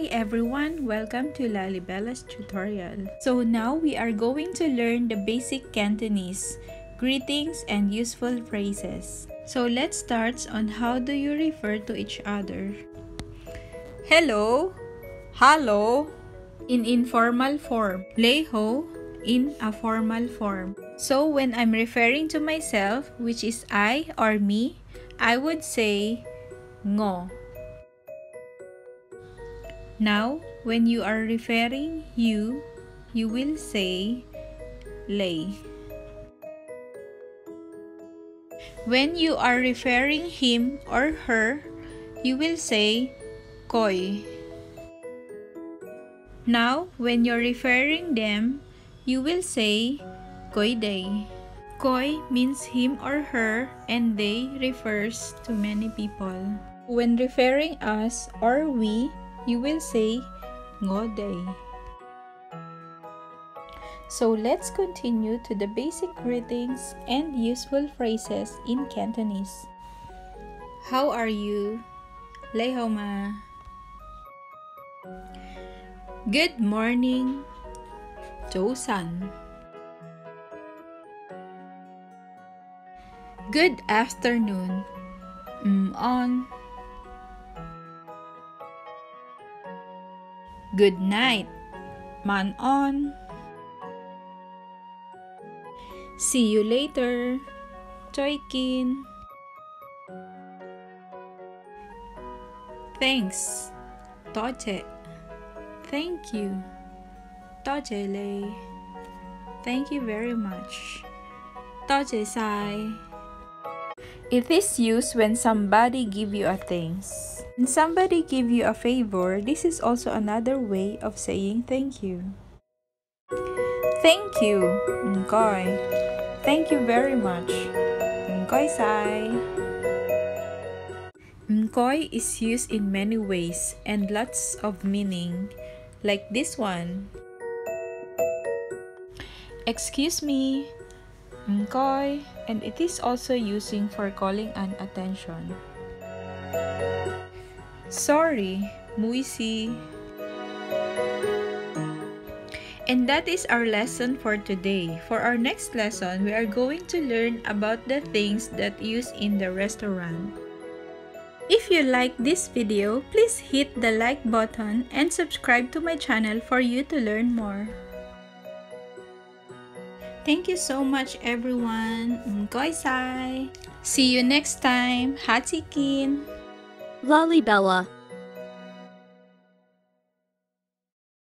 Hi everyone, welcome to Lalibella's tutorial. So now we are going to learn the basic Cantonese, greetings and useful phrases. So let's start on how do you refer to each other. Hello, hello, in informal form. Leho, in a formal form. So when I'm referring to myself, which is I or me, I would say ngo. Now, when you are referring you, you will say lay. When you are referring him or her, you will say koi. Now, when you're referring them, you will say koi day. Koi means him or her and they refers to many people. When referring us or we, you will say day. So let's continue to the basic greetings and useful phrases in Cantonese. How are you? Lei ma. Good morning. Chau san. Good afternoon. Mm on. Good night. Man on. See you later. Choikin. Thanks. Toche. Thank you. Tojele. Thank you very much. Toje sai. It is used when somebody give you a thanks. When somebody give you a favor, this is also another way of saying thank you. Thank you, Ngoy. Thank you very much. Ngoy sai. Ngoy is used in many ways and lots of meaning, like this one. Excuse me, Ngoy, and it is also using for calling an attention. Sorry, Muisi. And that is our lesson for today. For our next lesson, we are going to learn about the things that use in the restaurant. If you like this video, please hit the like button and subscribe to my channel for you to learn more. Thank you so much everyone. Sai. See you next time. Hachikin. Lalibella